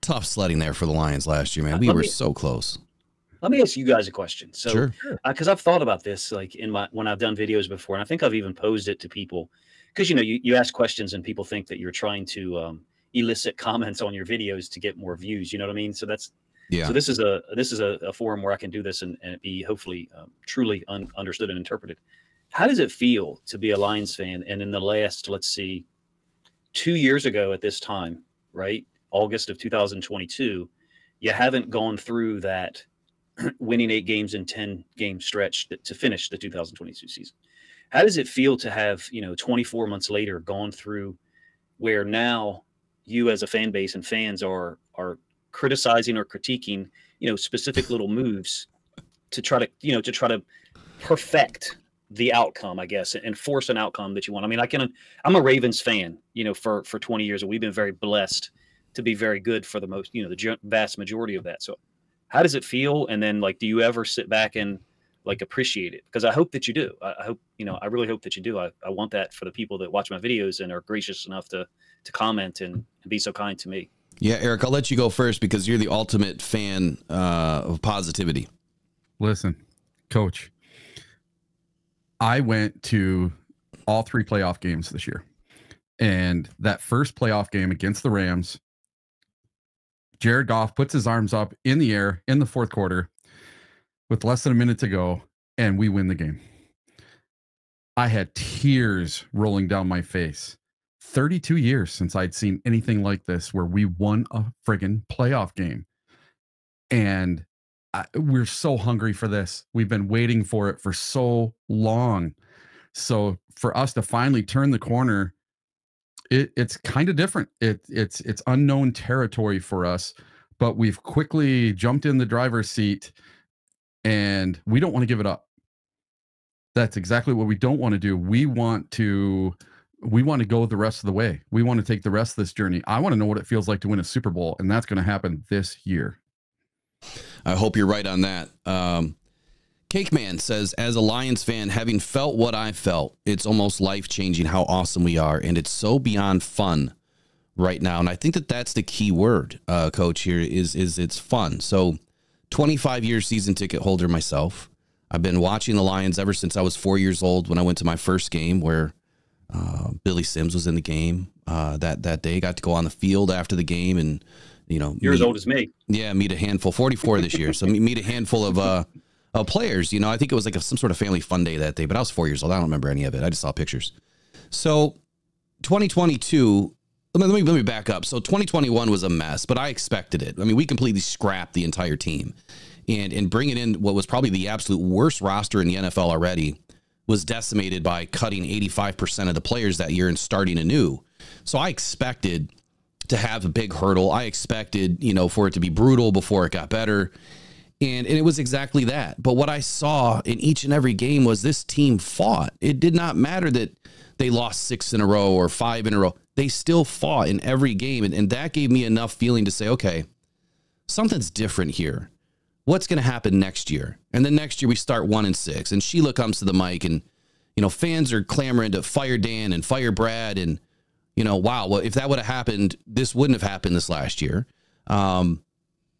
tough sledding there for the Lions last year, man. We were so close. Let me ask you guys a question. So, Sure. because I've thought about this, like in my when I've done videos before, and I think I've even posed it to people, because you know you, you ask questions and people think that you're trying to um, elicit comments on your videos to get more views. You know what I mean? So that's Yeah. so this is a this is a, a forum where I can do this and, and it be hopefully um, truly un- understood and interpreted. How does it feel to be a Lions fan? And in the last, let's see, two years ago at this time, right, August of 2022, you haven't gone through that winning eight games in 10 game stretch to finish the 2022 season. How does it feel to have, you know, 24 months later gone through where now you as a fan base and fans are are criticizing or critiquing, you know, specific little moves to try to, you know, to try to perfect the outcome, I guess, and force an outcome that you want. I mean, I can I'm a Ravens fan, you know, for for 20 years and we've been very blessed to be very good for the most, you know, the vast majority of that. So how does it feel? And then like, do you ever sit back and like appreciate it? Because I hope that you do. I, I hope, you know, I really hope that you do. I, I want that for the people that watch my videos and are gracious enough to, to comment and, and be so kind to me. Yeah, Eric, I'll let you go first because you're the ultimate fan uh, of positivity. Listen, coach, I went to all three playoff games this year. And that first playoff game against the Rams, Jared Goff puts his arms up in the air in the fourth quarter with less than a minute to go, and we win the game. I had tears rolling down my face. 32 years since I'd seen anything like this where we won a friggin' playoff game. And I, we're so hungry for this. We've been waiting for it for so long. So for us to finally turn the corner, it, it's kind of different. It, it's it's unknown territory for us, but we've quickly jumped in the driver's seat, and we don't want to give it up. That's exactly what we don't want to do. We want to we want to go the rest of the way. We want to take the rest of this journey. I want to know what it feels like to win a Super Bowl, and that's going to happen this year. I hope you're right on that. Um, Cake Man says, as a Lions fan, having felt what I felt, it's almost life changing how awesome we are, and it's so beyond fun right now. And I think that that's the key word, uh, Coach. Here is is it's fun. So, 25 year season ticket holder myself. I've been watching the Lions ever since I was four years old when I went to my first game where uh, Billy Sims was in the game uh, that that day. Got to go on the field after the game and you know You're as old as me. yeah, meet a handful. Forty four this year, so meet a handful of uh, of players. You know, I think it was like a, some sort of family fun day that day, but I was four years old. I don't remember any of it. I just saw pictures. So, 2022. Let me, let me let me back up. So 2021 was a mess, but I expected it. I mean, we completely scrapped the entire team, and and bringing in what was probably the absolute worst roster in the NFL already was decimated by cutting 85% of the players that year and starting anew. So I expected to have a big hurdle. I expected, you know, for it to be brutal before it got better. And, and it was exactly that. But what I saw in each and every game was this team fought. It did not matter that they lost six in a row or five in a row. They still fought in every game. And, and that gave me enough feeling to say, okay, something's different here. What's going to happen next year? And then next year we start one and six. And Sheila comes to the mic and, you know, fans are clamoring to fire Dan and fire Brad. And, you know, wow, well, if that would have happened, this wouldn't have happened this last year. Um,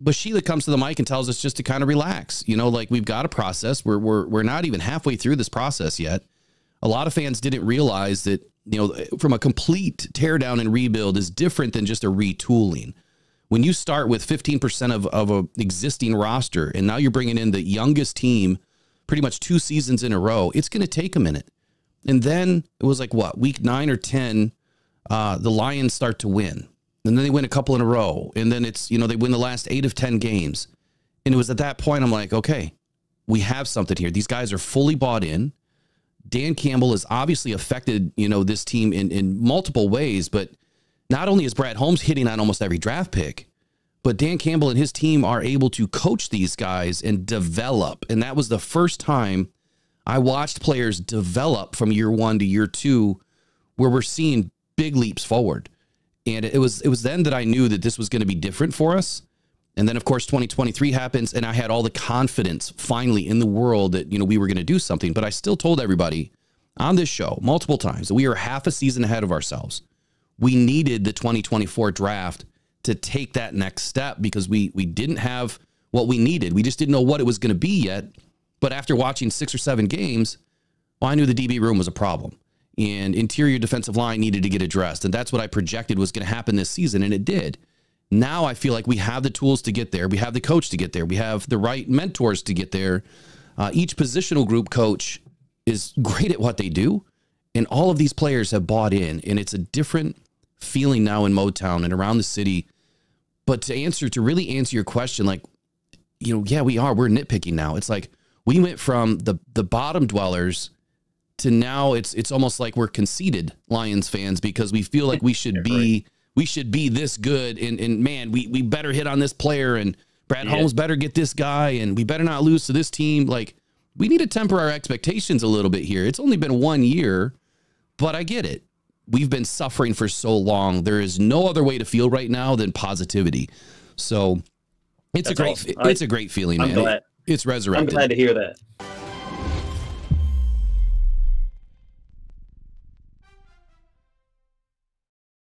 but Sheila comes to the mic and tells us just to kind of relax. You know, like we've got a process. We're we're we're not even halfway through this process yet. A lot of fans didn't realize that you know from a complete teardown and rebuild is different than just a retooling. When you start with 15% of of a existing roster and now you're bringing in the youngest team pretty much two seasons in a row, it's going to take a minute. And then it was like what week nine or 10, uh, the Lions start to win. And then they win a couple in a row. And then it's, you know, they win the last eight of 10 games. And it was at that point I'm like, okay, we have something here. These guys are fully bought in. Dan Campbell has obviously affected, you know, this team in, in multiple ways, but not only is Brad Holmes hitting on almost every draft pick, but Dan Campbell and his team are able to coach these guys and develop. And that was the first time I watched players develop from year one to year two, where we're seeing big leaps forward. And it was it was then that I knew that this was going to be different for us. And then of course 2023 happens and I had all the confidence finally in the world that you know we were going to do something, but I still told everybody on this show multiple times that we are half a season ahead of ourselves. We needed the 2024 draft to take that next step because we we didn't have what we needed. We just didn't know what it was going to be yet. But after watching six or seven games, well, I knew the DB room was a problem and interior defensive line needed to get addressed. And that's what I projected was going to happen this season, and it did. Now I feel like we have the tools to get there. We have the coach to get there. We have the right mentors to get there. Uh, each positional group coach is great at what they do. And all of these players have bought in, and it's a different feeling now in Motown and around the city. But to answer, to really answer your question, like, you know, yeah, we are. We're nitpicking now. It's like we went from the the bottom dwellers to now it's it's almost like we're conceited Lions fans because we feel like we should be we should be this good and and man we we better hit on this player and Brad yeah. Holmes better get this guy and we better not lose to this team like we need to temper our expectations a little bit here. It's only been one year, but I get it. We've been suffering for so long. There is no other way to feel right now than positivity. So it's That's a great awesome. it's I, a great feeling, I'm man. Glad. It's resurrected. I'm glad to hear that.